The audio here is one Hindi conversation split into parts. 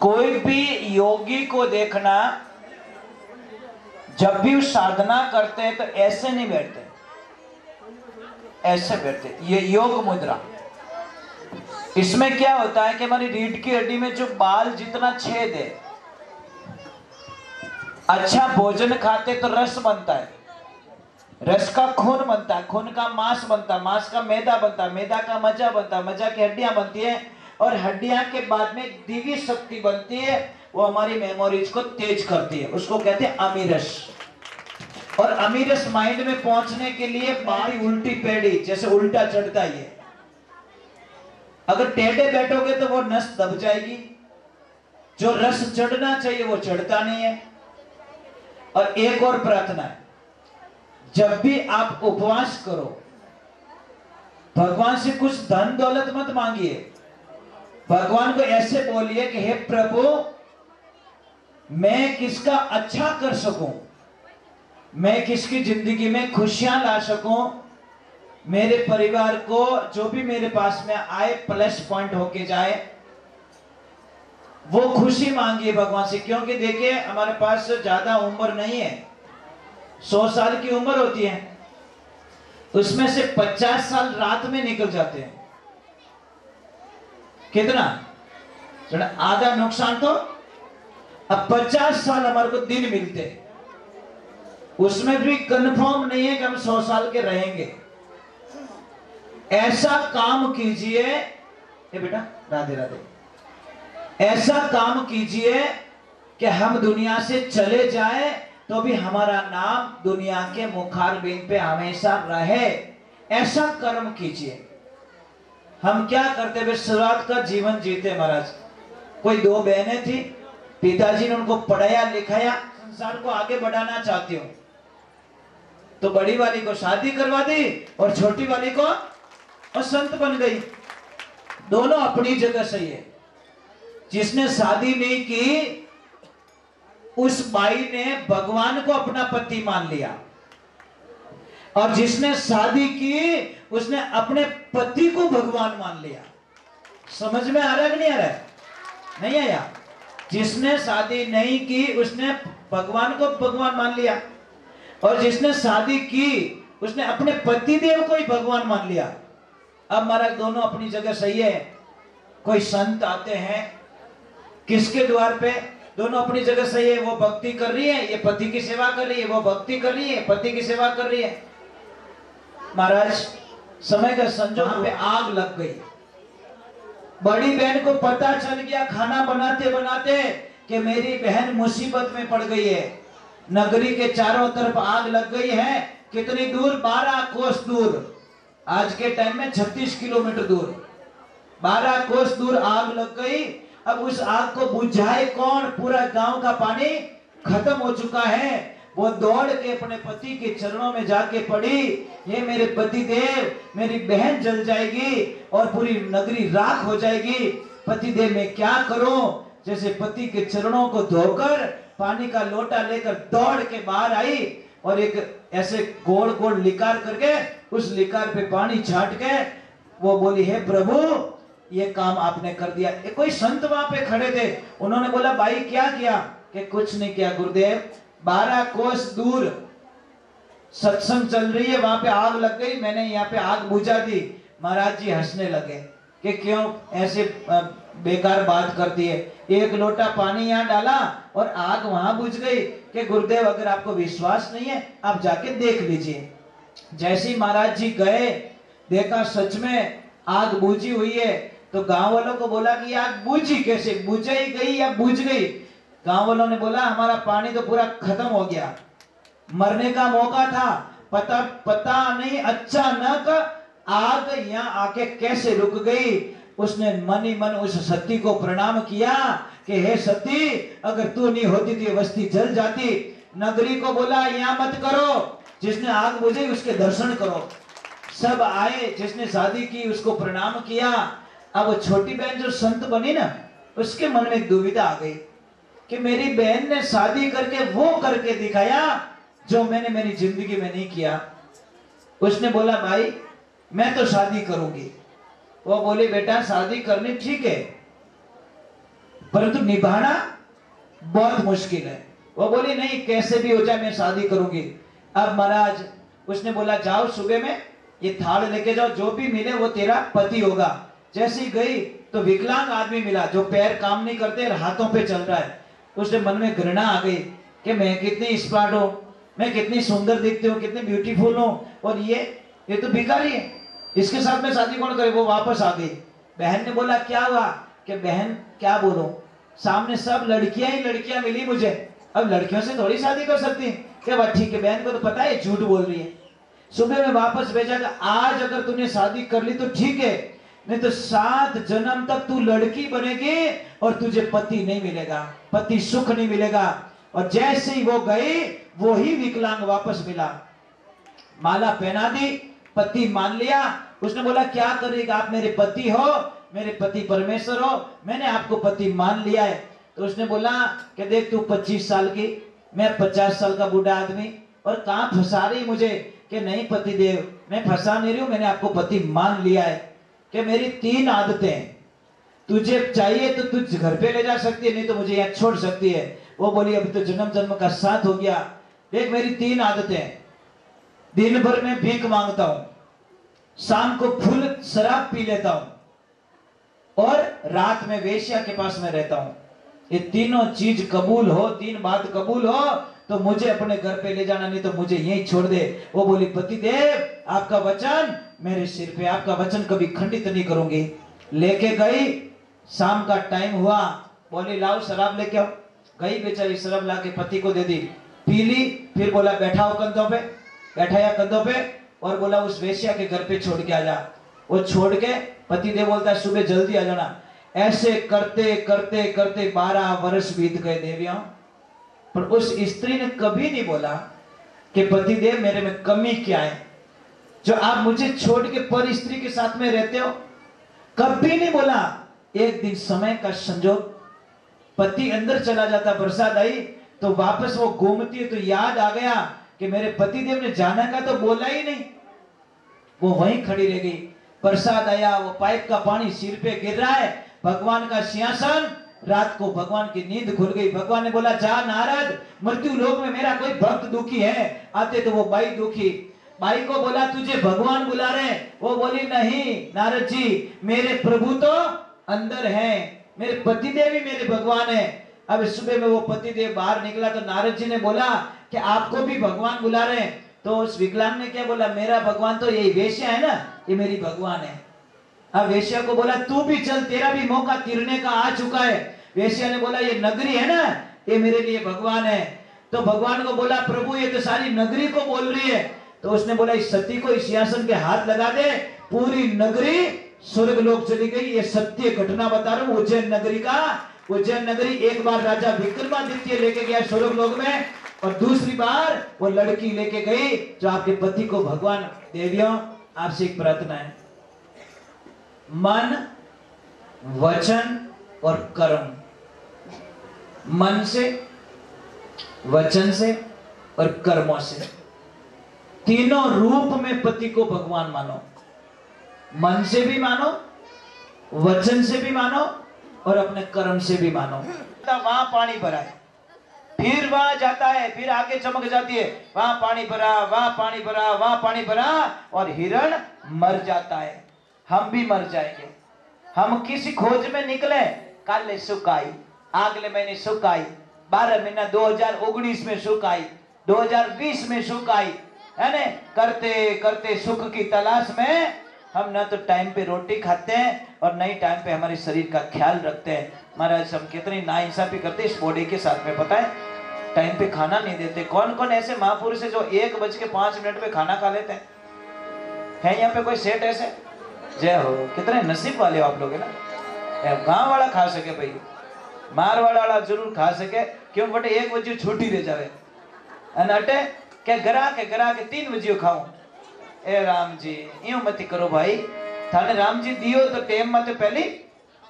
कोई भी योगी को देखना, जब भी साधना करते हैं तो ऐसे नहीं बैठते। ऐसे बैठते। ये योग मुद्रा। इसमें क्या होता है कि हमारी रीढ़ की हड्डी में जो बाल जितना छेद है अच्छा भोजन खाते तो रस बनता है। रस का खून बनता है, खून का मांस बनता है, मांस का मैदा बनता है, मैदा का मज़ा बनता है, मज़ा की हड्डियाँ बनती है। और हड्डियाँ के बाद में दिव्य शक्ति बनती है, वो हमारी मेमोरीज को तेज करती है। उसको कहते हैं अमीरस। और अमीरस माइंड में पहुँचने के लिए बारी उल्टी पेड़ी, जैसे उल्टा चढ़ता ही है। अगर टेढ़े बैठोगे तो वो नस दब जाएगी। जो रस चढ़ना चाहिए, वो चढ़ता नहीं है। और एक और प्रार्थना है, जब भी आप उपवास करो, भगवान से कुछ धन दौलत मत मांगिए। भगवान को ऐसे बोलिए कि हे प्रभु, मैं किसका अच्छा कर सकूँ? मैं किसकी ज़िंदगी में खुशियाँ ला सकूँ? मेरे परिवार को जो भी मेरे पास में आए प्लस पॉइंट होके जाए, वो खुशी मांगिए भगवान से। क्योंकि देखिए, हमारे पास ज़्यादा उम्र नहीं है। सौ साल की उम्र होती है। उसमें से पचास साल रात में निकल जाते हैं। कितना? आधा नुकसान तो अब पचास साल हमारे को दिन मिलते उसमें भी कंफर्म नहीं है कि हम सौ साल के रहेंगे। ऐसा काम कीजिए बेटा, राधे राधे। ऐसा काम कीजिए कि हम दुनिया से चले जाए तो भी हमारा नाम दुनिया के मुखारबिन पे हमेशा रहे। ऐसा कर्म कीजिए। हम क्या करते हुए का जीवन जीते महाराज। कोई दो बहनें थी, पिताजी ने उनको पढ़ाया, लिखाया, संसार को आगे बढ़ाना चाहती हूँ। तो बड़ी वाली को शादी करवा दी और छोटी वाली को और संत बन गई। दोनों अपनी जगह सही है। जिसने शादी नहीं की, उस बाई ने भगवान को अपना पति मान लिया। और जिसने शादी की, उसने अपने पति को भगवान मान लिया। समझ में आ रहा है नहीं आ रहा है? नहीं आया। जिसने शादी नहीं की, उसने भगवान को भगवान मान लिया। और जिसने शादी की, उसने अपने पति देव को ही भगवान मान लिया। अब महाराज, दोनों अपनी जगह सही है। कोई संत आते हैं, किसके द्वार पे? दोनों अपनी जगह सही है। वो भक्ति कर रही है, ये पति की सेवा कर रही है, वो भक्ति कर रही है, पति की सेवा कर रही है। महाराज समय का संजोग पे आग लग गई। बड़ी बहन को पता चल गया खाना बनाते बनाते कि मेरी बहन मुसीबत में पड़ गई है। नगरी के चारों तरफ़ आग लग गई है कितनी दूर? बारह कोस दूर। आज के टाइम में 36 किलोमीटर दूर। 12 कोस दूर आग लग गई। अब उस आग को बुझाए कौन? पूरा गाँव का पानी खत्म हो चुका है। वो दौड़ के अपने पति के चरणों में जाके पड़ी। ये मेरे पति देव मेरी बहन जल जाएगी और पूरी नगरी राख हो जाएगी। पति देव मैं क्या करूँ? जैसे पति के चरणों को धोकर, पानी का लोटा लेकर दौड़ के बाहर आई और एक ऐसे गोल गोल लिकार करके, उस लिकार पे पानी छाट के, वो बोली, हे प्रभु, ये काम आपने कर दिया। एक कोई संत वहाँ पे खड़े थे? उन्होंने बोला, भाई, क्या किया? कि, कुछ नहीं किया, गुरुदेव बारह कोस दूर सत्संग चल रही है, वहाँ पे आग लग गई, मैंने यहाँ पे आग बुझा दी। महाराज जी हंसने लगे कि क्यों ऐसे बेकार बात करती है? एक लोटा पानी यहाँ डाला और आग वहाँ बुझ गई कि गुरुदेव, अगर आपको विश्वास नहीं है, आप जाके देख लीजिए। जैसे महाराज जी गए, देखा सच में आग बुझी हुई है तो गाँव वालों को बोला कि आग बुझी कैसे? बुझाई गई या बुझ गई? गाँव वालों ने बोला, हमारा पानी तो पूरा खत्म हो गया। मरने का मौका था। पता पता नहीं अचानक आग यहाँ आके कैसे रुक गई? उसने मन ही मन उस सती को प्रणाम किया कि, हे सती, अगर तू नहीं होती तो वस्ती जल जाती। नगरी को बोला, यहाँ मत करो। जिसने आग बुझी उसके दर्शन करो। सब आए, जिसने शादी की उसको प्रणाम किया। अब छोटी बहन जो संत बनी ना, उसके मन में दुविधा आ गई। कि मेरी बहन ने शादी करके वो करके दिखाया जो मैंने मेरी ज़िंदगी में नहीं किया। उसने बोला, भाई, मैं तो शादी करूँगी। वो बोली, बेटा, शादी करनी ठीक है, परंतु निभाना बहुत मुश्किल है। वो बोली, नहीं, कैसे भी हो जाए, मैं शादी करूँगी। अब महाराज, उसने बोला, जाओ, सुबह में ये थाल लेके जाओ, जो भी मिले वो तेरा पति होगा। जैसी गई तो विकलांग आदमी मिला, जो पैर काम नहीं करते हाथों पे चल रहा है। उसने मन में घृणा आ गई कि मैं कितनी स्मार्ट हूँ, मैं कितनी सुंदर दिखती हूँ, कितनी ब्यूटीफुल हूँ। और ये ये तो भिखारी है। इसके साथ में शादी कौन करे? वो वापस आ गई। बहन ने बोला, क्या हुआ? कि बहन, क्या बोलो? सामने सब लड़कियाँ ही लड़कियाँ मिली मुझे। अब लड़कियों से थोड़ी शादी कर सकती क्या बात ठीक है बहन, को तो पता है झूठ बोल रही है। सुबह में वापस भेजा कि आज अगर तुमने शादी कर ली तो ठीक है। नहीं तो सात जन्म तक तू लड़की बनेगी और तुझे पति नहीं मिलेगा, पति सुख नहीं मिलेगा। और जैसे ही वो गई वो ही विकलांग वापस मिला। माला पहना दी, पति मान लिया। उसने बोला, क्या करेगा? आप मेरे पति हो, मेरे पति परमेश्वर हो, मैंने आपको पति मान लिया है। तो उसने बोला कि देख, तू पच्चीस साल की, मैं पचास साल का बूढ़ा आदमी। और कहा फंसा रही मुझे कि नहीं पति देव? मैं फंसा नहीं रही हूँ, मैंने आपको पति मान लिया है। कि मेरी तीन आदतें तुझे चाहिए तो तुझ घर पे ले जा सकती है, नहीं तो मुझे यहाँ छोड़ सकती है। वो बोली, अभी तो जन्म जन्म का साथ हो गया। देख, मेरी तीन आदतें दिन भर में भीख माँगता हूँ। शाम को फूल, शराब पी लेता हूँ। और रात में वेश्या के पास में रहता हूँ। ये तीनों चीज़ कबूल हो, तीन बात कबूल हो तो मुझे अपने घर पे ले जाना, नहीं तो मुझे यही छोड़ दे। वो बोली पति देव आपका वचन मेरे सिर पे, आपका वचन कभी खंडित नहीं करूँगी। लेके गई। शाम का टाइम हुआ। बोली, लाओ शराब लेके आओ। गई बेचारी, शराब ला के पति को दे दी। पी ली, फिर बोला, बैठाओ कंधों पे। बैठाया कंधों पे और बोला, उस वेश्या के घर पे छोड़ के आ जा। वो छोड़ के पति देव बोलता है सुबह जल्दी आ जाना। ऐसे करते करते करते बारह वर्ष बीत गए देवियों। पर उस स्त्री ने कभी नहीं बोला कि पति देव मेरे में कमी क्या है? जो आप मुझे छोड़ के पर स्त्री के साथ में रहते हो, कभी नहीं बोला। एक दिन समय का संजोग, पति अंदर चला जाता, प्रसाद आई तो वापस वो घूमती है तो याद आ गया कि मेरे पति देव ने जाना का तो बोला ही नहीं। वो वहीं खड़ी रह गई। प्रसाद आया, वो पाइप का पानी सिर पे गिर रहा है, भगवान का सिंहासन रात को भगवान की नींद खुल गई। भगवान ने बोला, जा नारद, मृत्यु लोक में मेरा कोई भक्त दुखी है। आते तो वो बाई दुखी। बाई को बोला, तुझे भगवान बुला रहे वो बोली, नहीं, नारद जी, मेरे प्रभु तो अंदर है। मेरे पति देव ही मेरे भगवान है। अब सुबह में वो पति देव बाहर निकला तो नारद जी ने बोला कि आपको भी भगवान बुला रहे हैं। तो उस विकलांग ने क्या बोला, मेरा भगवान तो यही वेश्या है ना, ये मेरी भगवान है। अब वेश्या को बोला, तू भी चल, तेरा भी मौका तिरने का आ चुका है। वेश्या ने बोला, ये नगरी है ना, ये मेरे लिए भगवान है। तो भगवान को बोला, प्रभु, ये तो सारी नगरी को बोल रही है। तो उसने बोला, इस सती को, इस सिंहासन के हाथ लगा दे, पूरी नगरी स्वर्ग लोग चली गई। ये सत्य घटना बता रहा हूँ, उज्जैन नगरी का। उज्जैन नगरी एक बार राजा विक्रमादित्य लेके गया स्वर्ग लोग में, और दूसरी बार वो लड़की लेके गई, जो आपके पति को भगवान, देवियों, आपसे एक प्रार्थना है। मन, वचन और कर्म। मन से, वचन से और कर्मों से। तीनों रूप में पति को भगवान मानो। मन से भी मानो, वचन से भी मानो और अपने कर्म से भी मानो। वहाँ पानी भरा है। फिर वहाँ जाता है, फिर आगे चमक जाती है। वहाँ पानी भरा, वहाँ पानी भरा, वहाँ पानी भरा और हिरण मर जाता है। हम भी मर जाएँगे। हम किसी खोज में निकले? कल सुख आई अगले महीने सुख आई। बारह महीना दो हज़ार उन्नीस में सुख आई 2020 में सुख आई। है ना? करते करते सुख की तलाश में हम ना तो टाइम पे रोटी खाते हैं और नई टाइम पे हमारे शरीर का ख्याल रखते हैं। महाराज, हम कितनी नाइंसाफी करते इस बॉडी के साथ में, पता है? टाइम पे खाना नहीं देते। कौन कौन ऐसे महापुरुष है जो एक बज के पाँच मिनट में खाना खा लेते हैं? है यहाँ पे कोई सेठ ऐसे? जय हो। कितने नसीब वाले हो आप लोग, है ना? गाँव वाला खा सके भाई। मार वाला ज़रूर खा सके। क्यों? बटे एक बजे छोटी रह जावे। अन अटे के गरा के गरा के तीन बजे खाऊं। ए राम जी यूँ मत करो भाई। थाने राम जी दियो तो टाइम मत पहले।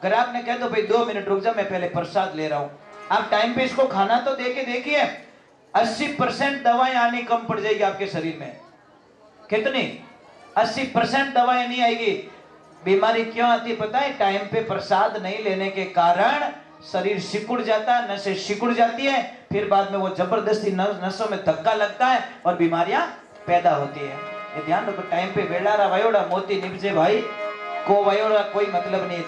ग्राहक ने कह दो, भाई, दो मिनट रुक जा, मैं पहले प्रसाद ले रहा हूँ। आप टाइम पे इसको खाना तो दे के देखिए। अस्सी परसेंट दवाएँ आनी कम पड़ जाएगी आपके शरीर में। कितनी? अस्सी परसेंट दवाएँ नहीं आएगी। बीमारी क्यों आती पता है? टाइम पे प्रसाद नहीं लेने के कारण शरीर सिकुड़ जाता है नशे सिकुड़ जाती है, फिर बाद में वो ज़बरदस्ती नशों में धक्का लगता है और बीमारियाँ पैदा होती है। ये ध्यान रखो, टाइम पे बेड़ा रहा वयोड़ा मोती निपजे भाई, को वयोड़ा कोई मतलब नहीं